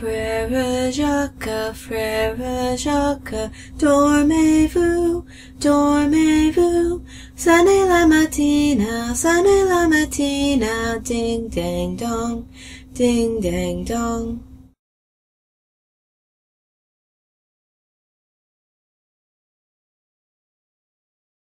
Frère Jacques, Frère Jacques, dormez-vous, dormez-vous, sonne la matina, sonne la matina, ding ding dong, ding ding dong.